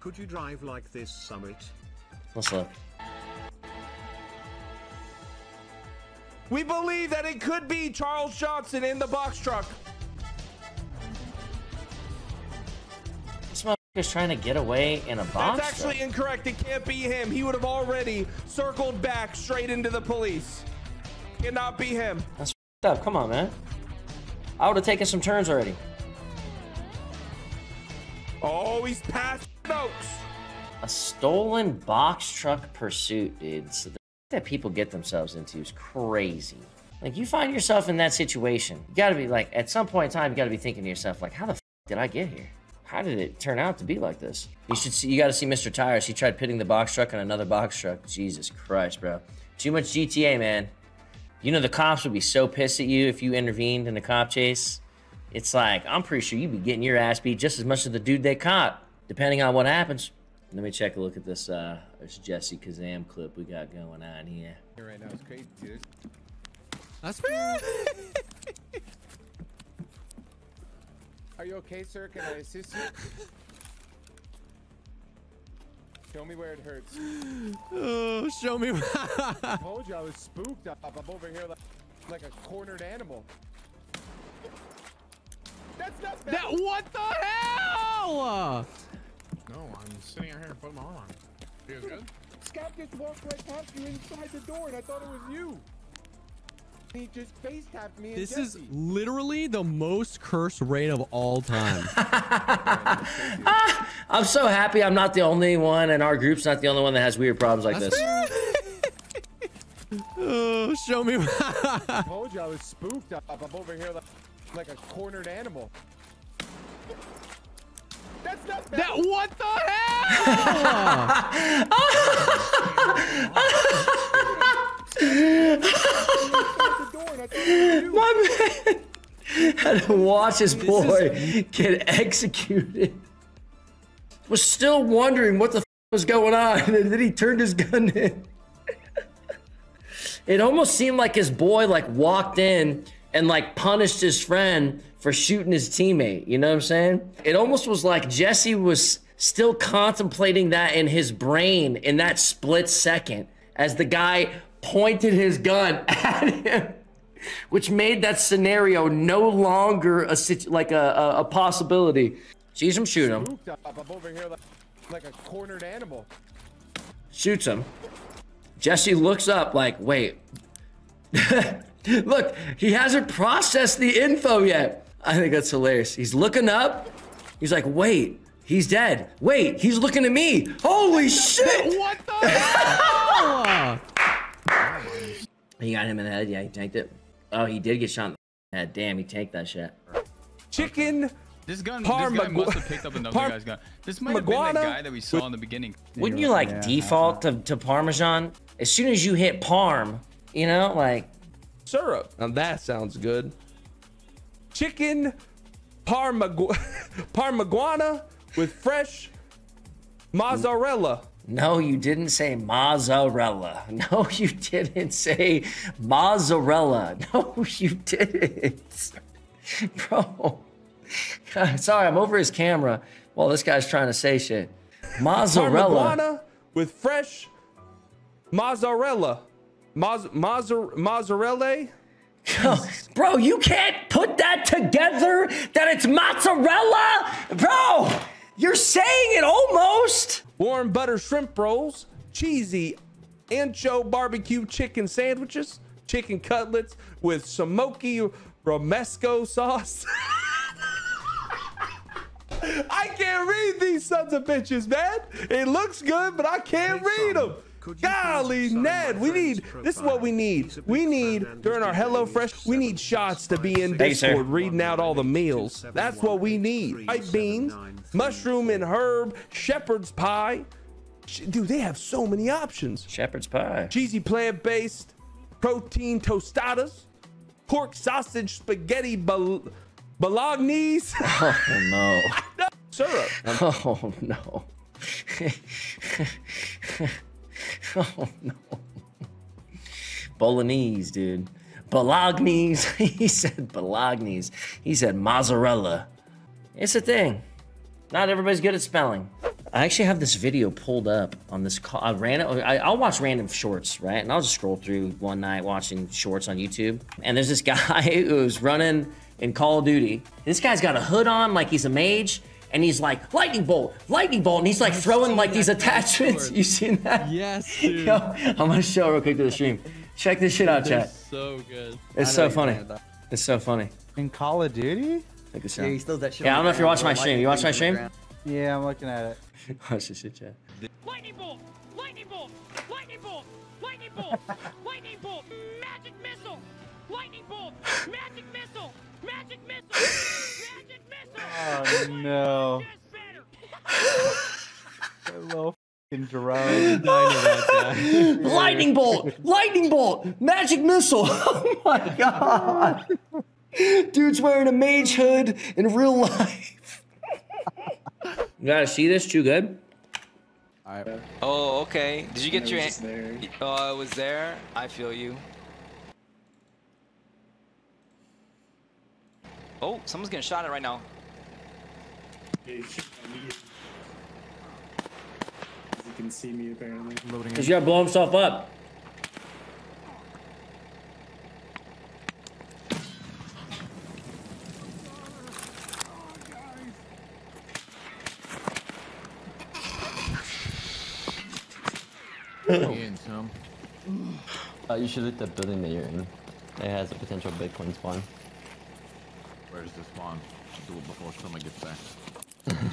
Could you drive like this, Summit? Let's look. We believe that it could be Charles Johnson in the box truck. This motherfucker's trying to get away in a box. That's actually truck. incorrect. It can't be him. He would have already circled back straight into the police. Cannot be him. That's f***ed up. Come on, man. I would have taken some turns already. Oh, he's past A stolen box truck pursuit, dude. So the that people get themselves into is crazy. Like you find yourself in that situation, you gotta be like, at some point in time, you gotta be thinking to yourself, like, how the f did I get here? How did it turn out to be like this? You should see. You gotta see Mr. Tires. He tried pitting the box truck on another box truck. Jesus Christ, bro. Too much GTA, man. You know the cops would be so pissed at you if you intervened in a cop chase. It's like I'm pretty sure you'd be getting your ass beat just as much as the dude they caught, depending on what happens. Let me check a look at this uh this Jesse Kazam clip we got going on here. Right now, it's crazy, dude. That's me. Are you okay, sir? Can I assist you? Show me where it hurts. oh, show me. I told you I was spooked up. I'm over here like, like a cornered animal. That's not bad. that what the hell? No, I'm sitting out here and putting them on. Feels good? Scott just walked right past you inside the door, and I thought it was you. He just face tapped me. This and is literally the most cursed raid of all time. I'm so happy I'm not the only one, and our group's not the only one that has weird problems like this. oh, show me. I told you I was spooked up. I'm over here like, like a cornered animal. That's not bad. that what the hell? the I thought it was you. My man had to watch his boy get executed. Was still wondering what the f- was going on, and then he turned his gun in. it almost seemed like his boy like walked in and like punished his friend for shooting his teammate. You know what I'm saying? It almost was like Jesse was still contemplating that in his brain in that split second as the guy pointed his gun at him which made that scenario no longer a situ- like a, a, a possibility. Sees him, shoot him, I'm over here like, like a cornered animal. shoots him. Jesse looks up like, wait. Look, he hasn't processed the info yet. I think that's hilarious. He's looking up. He's like, wait, he's dead. Wait, he's looking at me. Holy shit! what the hell? He got him in the head. Yeah, he tanked it. Oh, he did get shot in the head. Damn, he tanked that shit. Chicken. This gun, Parma- this guy must have picked up another Par- guy's gun. This might have been the guy that we saw in the beginning. Wouldn't you like default to, to Parmesan? As soon as you hit Parm, you know, like syrup. Now that sounds good. Chicken parmagu- parmigiana with fresh mozzarella. No, you didn't say mozzarella. No, you didn't say mozzarella. No, you didn't. Bro. God, sorry, I'm over his camera while this guy's trying to say shit. Mozzarella. With fresh mozzarella. Mozz- mozzar- mozzarella? Bro, you can't put that together that it's mozzarella. Bro, you're saying it almost. Warm butter shrimp rolls, cheesy ancho barbecue chicken sandwiches, chicken cutlets with smoky romesco sauce. I can't read these sons of bitches, man. It looks good, but I can't read them. Golly, Ned, we need. This is what we need. We need during our Hello Fresh. We need shots to be in Discord reading out all the meals. That's what we need. White beans, mushroom and herb, shepherd's pie. Dude, they have so many options. Shepherd's pie. Cheesy plant-based, protein tostadas, pork sausage spaghetti bol- bolognese, Oh no. syrup. Oh no. oh no. Bolognese, dude. Bolognese. he said Bolognese. He said mozzarella. It's a thing. Not everybody's good at spelling. I actually have this video pulled up on this call. I ran. I, I'll watch random shorts, right? And I'll just scroll through one night watching shorts on YouTube. And there's this guy who's running in Call of Duty. This guy's got a hood on like he's a mage. And he's like, lightning bolt, lightning bolt. And he's like throwing like these attachments. You seen that? Yes, dude. Yo, I'm gonna show real quick to the stream. Check this shit out, chat. so good. It's so funny. It's so funny. In Call of Duty? Check this Yeah, he out. still that shit. Yeah, I don't know if you're watching my stream. You watch my stream? things on the ground. Yeah, I'm looking at it. Oh, watch this shit, chat. Lightning bolt! Lightning bolt! Lightning bolt! Lightning bolt! Lightning bolt! Magic missile! Lightning bolt! Magic missile! Magic missile! Magic missile! Oh no. Just better! A little fucking drone. Lightning bolt! Lightning bolt! Magic missile! Oh my god! Dude's wearing a mage hood in real life. you gotta see this? Too good? Oh, okay. Did you get your? Oh, I was there. I feel you. Oh, someone's getting shot at right now. You can see me apparently loading. Cause you gotta blow himself up. Ian, some. Uh, you should look at the building that you're in. It has a potential Bitcoin spawn. Where's the spawn? Do it before someone gets back.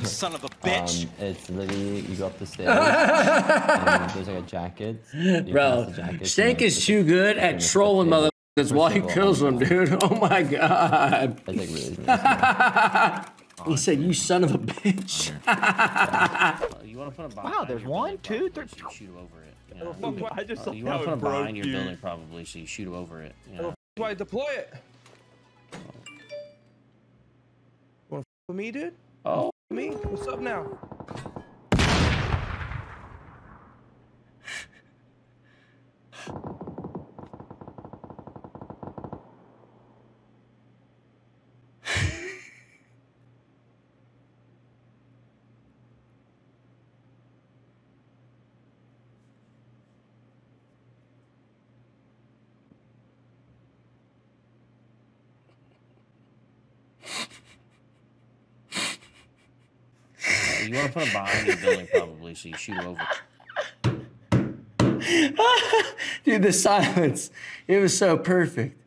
Son of a bitch. Um, it's literally you go up the stairs. and there's like a jacket. Bro, the jacket, and is too good at trolling First motherfuckers while he kills them, dude. Oh my god. It's like really nice. He said, "You son of a bitch." you want to put a Wow, there's one, two, three. You shoot over it. You, Oh, I just saw you want to put a broke behind your you. building probably, so you shoot over it. You know? Why deploy it? Me, dude? Oh, Me? What's up now? You want to put a behind your building probably, so you shoot over. Dude, the silence. It was so perfect.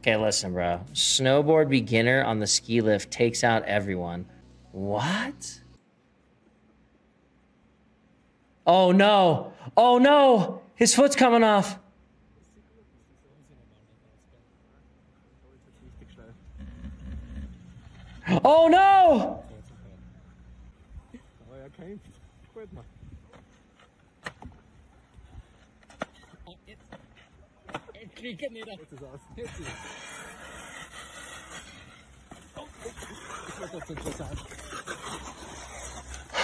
okay, listen, bro. Snowboard beginner on the ski lift takes out everyone. What? Oh no. Oh no. His foot's coming off. Oh no.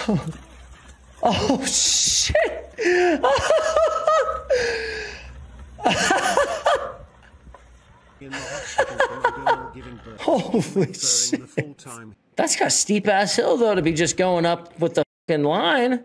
Oh shit! In the hospital from a girl giving birth. Holy Referring shit. the full-time That's got a steep ass hill though to be just going up with the fucking line.